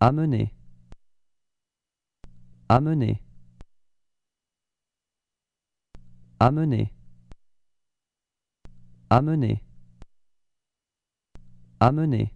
Amener. Amener. Amener. Amener. Amener.